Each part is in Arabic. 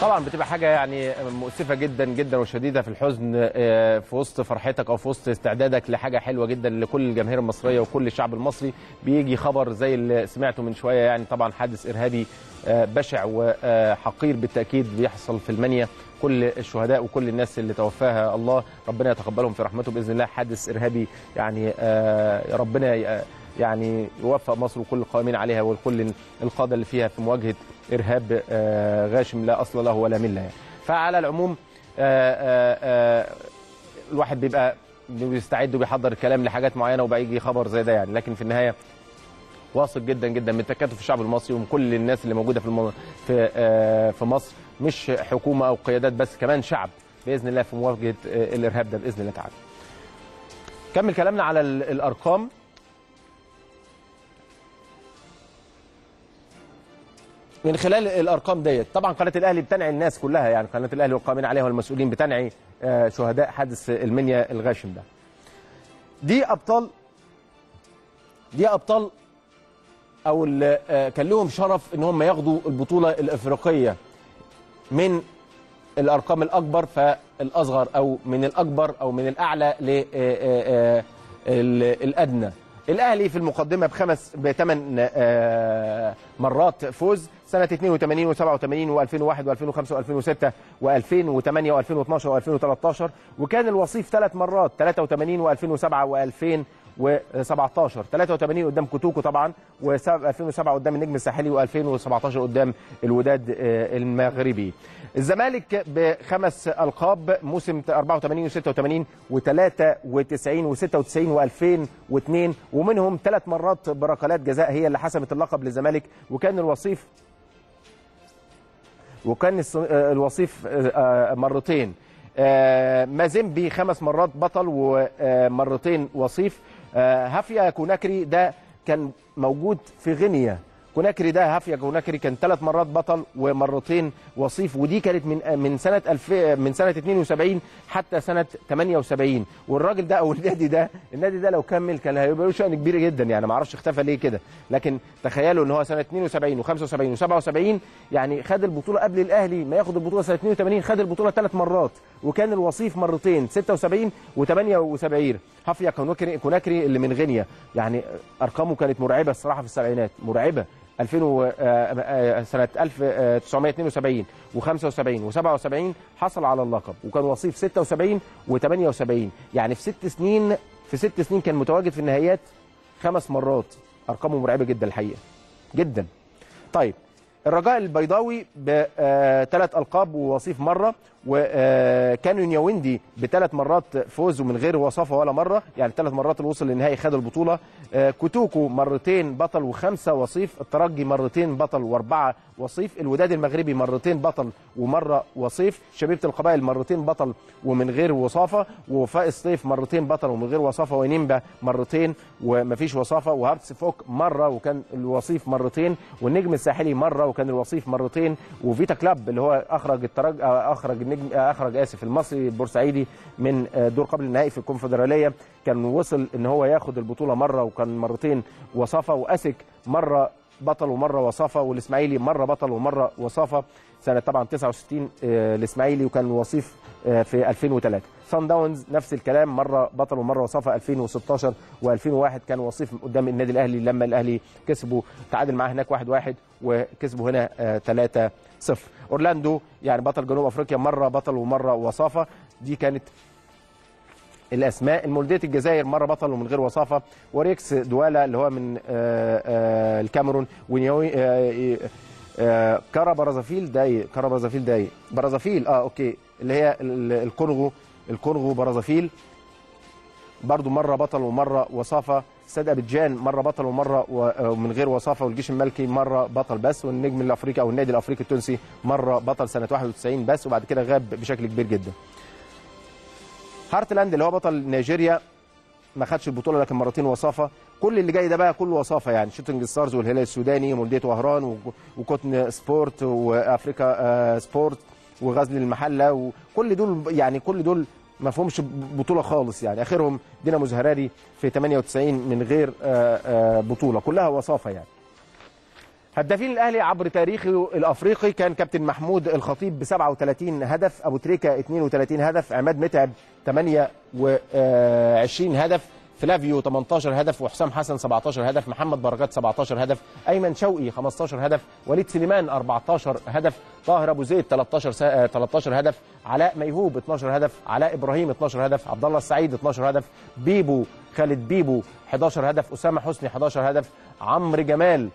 طبعا بتبقى حاجة يعني مؤسفة جدا جدا وشديدة في الحزن آه، في وسط فرحتك أو في وسط استعدادك لحاجة حلوة جدا لكل الجماهير المصرية وكل الشعب المصري. بيجي خبر زي اللي سمعته من شوية يعني طبعا حادث إرهابي آه، بشع وحقير بالتأكيد بيحصل في المنيا. كل الشهداء وكل الناس اللي توفاها الله. ربنا يتقبلهم في رحمته بإذن الله. حادث إرهابي يعني آه، ربنا ي- يعني يوفق مصر وكل القائمين عليها وكل القادة اللي فيها في مواجهة إرهاب آه، غاشم. لا أصل له ولا ملة يعني. فعلى العموم آه، آه، آه، الواحد بيبقى بيستعد وبيحضر الكلام لحاجات معينة وبقى يجي خبر زي ده يعني. لكن في النهاية واثق جدا جدا من تكاتف الشعب المصري ومن كل الناس اللي موجودة في. في آه، في مصر مش حكومة أو قيادات بس كمان شعب بإذن الله في مواجهة آه، الإرهاب ده بإذن الله تعالى. كمل كلامنا على ال- الأرقام من خلال الأرقام ديت طبعا قناة الأهلي بتنعي الناس كلها يعني قناة الأهلي والقائمين عليها والمسؤولين بتنعي آه، شهداء حادث المنيا الغاشم ده دي أبطال دي أبطال أو آه، كان لهم شرف إن هم ياخدوا البطولة الإفريقية من الأرقام الأكبر فالأصغر أو من الأكبر أو من الأعلى للادنى الأهلي في المقدمة بخمس بثمان مرات فوز. سنة 82 و87 و2001 و2005 و2006 و2008 و2012 و2013 وكان الوصيف ثلاث مرات 83 و2007 و2000 و17 83 قدام كوتوكو طبعا و2007 قدام النجم الساحلي و2017 قدام الوداد آه، المغربي. الزمالك بخمس ألقاب موسم 84 و86 و93 و96 و2002 ومنهم ثلاث مرات بركلات جزاء هي اللي حسمت اللقب للزمالك. وكان الوصيف وكان آه، الوصيف آه، مرتين. مازيمبي خمس مرات بطل ومرتين وصيف. هافيا كوناكري ده كان موجود في غينيا. كوناكري ده هافيا كوناكري كان ثلاث مرات بطل ومرتين وصيف ودي كانت من من سنة 2000 من سنة 72 حتى سنة 78 والراجل ده أو النادي ده النادي ده لو كمل كان هيبقى له شأن كبير جدا يعني ما أعرفش اختفى ليه كده. لكن تخيلوا إن هو سنة 72 و75 و77 يعني خد البطولة قبل الأهلي ما ياخد البطولة سنة 82 خد البطولة ثلاث مرات. وكان الوصيف مرتين 76 و78 هافيا كوناكري اللي من غينيا. يعني أرقامه كانت مرعبة الصراحة في السبعينات مرعبة. 2000 و- آه، آه، سنة 1972 و75 و77 حصل على اللقب وكان وصيف 76 و78 يعني في ست سنين في ست سنين كان متواجد في النهائيات خمس مرات أرقامه مرعبة جدا الحقيقة. جدا. طيب الرجاء البيضاوي بثلاث ألقاب ووصيف مرة وكانوا نياوندي بثلاث مرات فوز ومن غير وصافة ولا مرة يعني ثلاث مرات اللي وصل للنهائي خد البطولة. آه، كوتوكو مرتين بطل وخمسة وصيف الترجي مرتين بطل وأربعة وصيف الوداد المغربي مرتين بطل ومرة وصيف شبيبة القبائل مرتين بطل ومن غير وصافة ووفاق سطيف مرتين بطل ومن غير وصافة وإنيمبا مرتين ومفيش وصافة وهارتس أوف أوك مرة وكان الوصيف مرتين والنجم الساحلي مرة وكان الوصيف مرتين وفيتا كلوب اللي هو أخرج الترج أخرج النجم أخرج آسف المصري البورسعيدي من آه، دور قبل النهائي في الكونفدرالية. كان وصل إن هو ياخد البطولة مرة وكان مرتين وصافه وأسيك مرة بطل ومرة وصافة والإسماعيلي مرة بطل ومرة وصافة. سنة طبعا 69 آه، الإسماعيلي وكان وصيف آه، في 2003 سان داونز نفس الكلام مرة بطل ومرة وصافة 2016 و2001 كان وصيف قدام النادي الأهلي لما الأهلي كسبوا تعادل معاه هناك 1-1 وكسبوا هنا 3 0 أورلاندو يعني بطل جنوب أفريقيا مرة بطل ومرة وصافة. دي كانت الأسماء. المولوديه الجزائر مرة بطل ومن غير وصافة. وأوريكس دوالا اللي هو من آه، آه، الكاميرون. ونيوي آه، كارا برازافيل ده كارا برازافيل ده برازافيل آه أوكي. اللي هي ال- الكونغو الكونغو برازافيل. برضو مرة بطل ومرة وصافة. استاد أبيجان مرة بطل ومرة ومن غير وصافة. والجيش الملكي مرة بطل بس. والنجم الأفريقي أو النادي الأفريقي التونسي مرة بطل سنة 91 بس. وبعد كده غاب بشكل كبير جدا. هارتلاند اللي هو بطل نيجيريا ما خدش البطولة لكن مرتين وصافة. كل اللي جاي ده بقى كله وصافة يعني. شوتنج ستارز والهلال السوداني ومولودية وهران وكوتن سبورت وأفريكا آه، سبورت وغزل المحلة وكل دول يعني كل دول ما فيهمش بطولة خالص يعني. آخرهم دينامو هراري في 98 من غير آه، آه، بطولة. كلها وصافة يعني. هدافين الأهلي عبر تاريخه الأفريقي كان كابتن محمود الخطيب ب 37 هدف أبو تريكة 32 هدف عماد متعب 28 هدف فلافيو 18 هدف وحسام حسن 17 هدف محمد بركات 17 هدف أيمن شوقي 15 هدف وليد سليمان 14 هدف طاهر أبو زيد 13 سا... 13 هدف علاء ميهوب 12 هدف علاء إبراهيم 12 هدف عبد الله السعيد 12 هدف بيبو خالد بيبو 11 هدف أسامة حسني 11 هدف عمرو جمال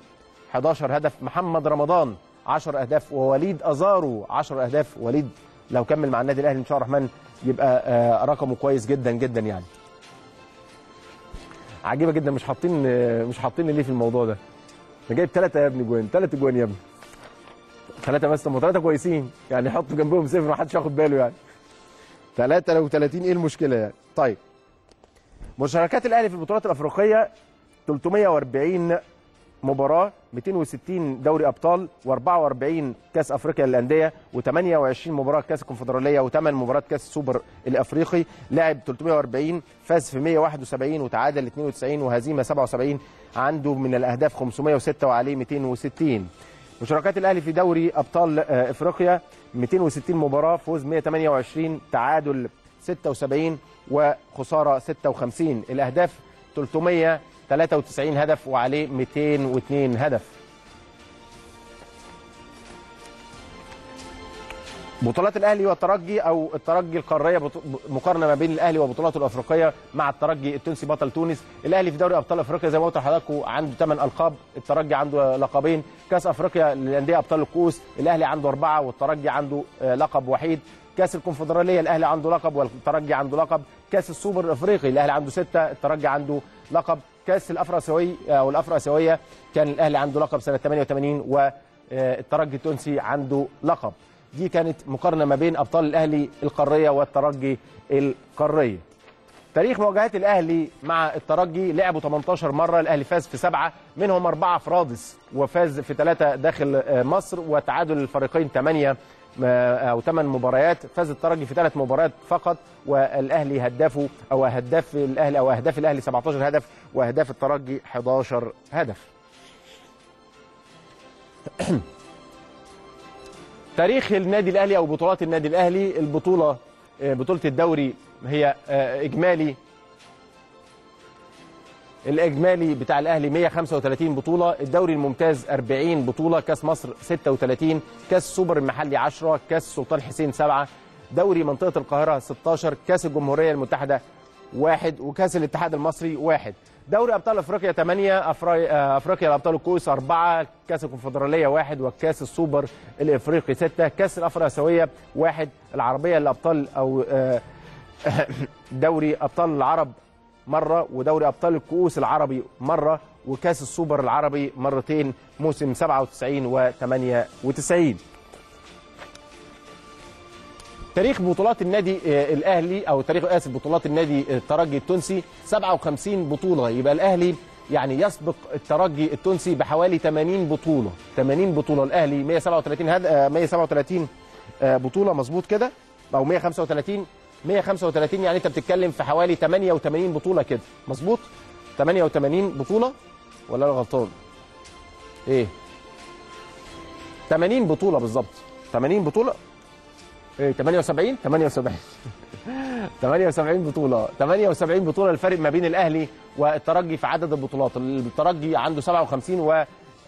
11 هدف محمد رمضان 10 أهداف ووليد أزارو 10 أهداف وليد. لو كمل مع النادي الأهلي إن شاء الله الرحمن يبقى آه، رقمه كويس جدا جدا يعني. عجيبة جدا مش حاطين آه، مش حاطين ليه في الموضوع ده. أنا جايب ثلاثة يا ابني جوان ثلاث جوان يا ابني. ثلاثة بس هم ثلاثة كويسين. يعني حطوا جنبهم صفر ما حدش ياخد باله يعني. ثلاثة لو 30 إيه المشكلة يعني؟ طيب. مشاركات الأهلي في البطولات الأفريقية 340 مباراة 260 دوري أبطال و44 كأس أفريقيا للأندية و28 مباراة كأس الكونفدرالية و8 مباريات كأس السوبر الأفريقي. لعب 340 فاز في 171 وتعادل 92 وهزيمة 77 عنده من الأهداف 506 وعليه 260 مشاركات الأهلي في دوري أبطال آه، إفريقيا 260 مباراة فوز 128 تعادل 76 وخسارة 56 الأهداف 393 هدف وعليه 202 هدف. بطولات الأهلي والترجي أو الترجي القارية مقارنة ما بين الأهلي وبطولاته الأفريقية مع الترجي التونسي بطل تونس. الأهلي في دوري أبطال أفريقيا زي ما قلت لحضراتكم عنده 8 ألقاب الترجي عنده لقبين. كأس أفريقيا للأندية أبطال الكؤوس الأهلي عنده أربعة والترجي عنده آه، لقب وحيد. كأس الكونفدرالية الأهلي عنده لقب والترجي عنده لقب. كأس السوبر الأفريقي الأهلي عنده ستة الترجي عنده لقب. كأس الافراسيوي أو الافراسيويه كان الأهلي عنده لقب سنة 88 والترجي التونسي عنده لقب. دي كانت مقارنة ما بين أبطال الأهلي القارية والترجي القارية. تاريخ مواجهات الأهلي مع الترجي لعبوا 18 مرة الأهلي فاز في سبعة منهم أربعة في رادس وفاز في ثلاثة داخل آه، مصر وتعادل الفريقين 8 أو 8 مباريات. فاز الترجي في ثلاث مباريات فقط والأهلي هدافه أو هداف الأهلي أو اهداف الأهلي 17 هدف واهداف الترجي 11 هدف. تاريخ النادي الأهلي أو بطولات النادي الأهلي البطولة آه، بطولة الدوري هي آه، إجمالي. الإجمالي بتاع الأهلي 135 بطولة الدوري الممتاز 40 بطولة كأس مصر 36 كأس سوبر المحلي 10 كأس سلطان حسين 7 دوري منطقة القاهرة 16 كأس الجمهورية المتحدة واحد وكأس الاتحاد المصري واحد. دوري أبطال أفريقيا 8 أفري... آه، أفريقيا لابطال الكؤوس 4 كأس الكونفدرالية واحد وكأس السوبر الإفريقي 6 كأس الافراسيويه واحد العربية لابطال أو آه، دوري أبطال العرب مرة ودوري أبطال الكؤوس العربي مرة وكأس السوبر العربي مرتين موسم 97 و 98 تاريخ بطولات النادي آه، الأهلي أو تاريخ اسف بطولات النادي الترجي التونسي 57 بطولة. يبقى الأهلي يعني يسبق الترجي التونسي بحوالي 80 بطولة. 80 بطولة. الأهلي 137 هد... آه، 137 آه، بطولة. مظبوط كده؟ أو 135 135 يعني أنت بتتكلم في حوالي 88 بطولة كده. مظبوط؟ 88 بطولة ولا أنا غلطان؟ إيه؟ 80 بطولة بالظبط. 80 بطولة؟ إيه 78 78 78 بطولة. 78 بطولة الفرق ما بين الأهلي والترجي في عدد البطولات. الترجي عنده 57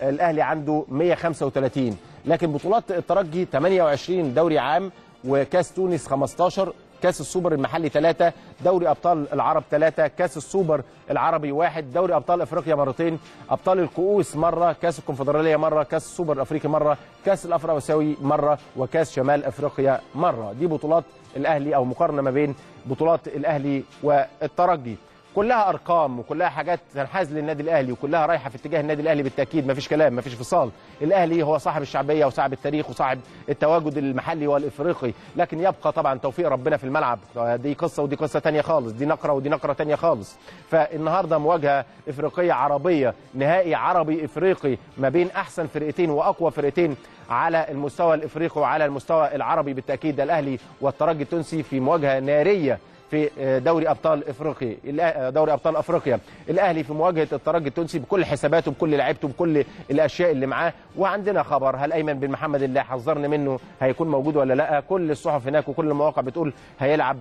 والأهلي عنده 135 لكن بطولات الترجي 28 دوري عام وكاس تونس 15 كاس السوبر المحلي ثلاثة دوري أبطال العرب ثلاثة كاس السوبر العربي واحد دوري أبطال أفريقيا مرتين أبطال الكؤوس مرة كاس الكونفدرالية مرة كاس السوبر الأفريقي مرة كاس الأفراسيوي مرة وكاس شمال أفريقيا مرة. دي بطولات الأهلي أو مقارنة ما بين بطولات الأهلي والترجي. كلها أرقام وكلها حاجات تنحاز للنادي الأهلي وكلها رايحة في اتجاه النادي الأهلي بالتأكيد مفيش كلام مفيش فصال. الأهلي هو صاحب الشعبية وصاحب التاريخ وصاحب التواجد المحلي والإفريقي لكن يبقى طبعا توفيق ربنا في الملعب. دي قصة ودي قصة تانية خالص دي نقرة ودي نقرة تانية خالص. فالنهاردة مواجهة إفريقية عربية نهائي عربي إفريقي ما بين أحسن فرقتين وأقوى فرقتين على المستوى الإفريقي وعلى المستوى العربي بالتأكيد. الأهلي والترجي التونسي في مواجهة نارية في دوري أبطال إفريقيا. دوري أبطال أفريقيا. الأهلي في مواجهة الترجي التونسي بكل حساباته بكل لعيبته بكل الأشياء اللي معاه. وعندنا خبر هل أيمن بن محمد اللي حذرنا منه هيكون موجود ولا لأ؟ كل الصحف هناك وكل المواقع بتقول هيلعب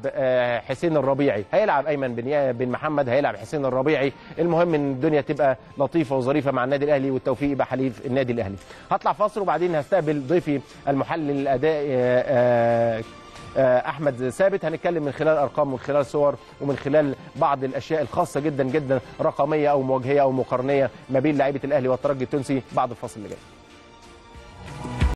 حسين الربيعي. هيلعب أيمن بن بن محمد هيلعب حسين الربيعي. المهم إن الدنيا تبقى لطيفة وظريفة مع النادي الأهلي والتوفيق يبقى حليف النادي الأهلي. هطلع فاصل وبعدين هستقبل ضيفي المحلل الأداء أحمد ثابت. هنتكلم من خلال أرقام ومن خلال صور ومن خلال بعض الأشياء الخاصة جدا جدا رقمية أو مواجهيه أو مقارنية ما بين لعيبه الأهلي والترجي التونسي بعد الفاصل اللي جاي.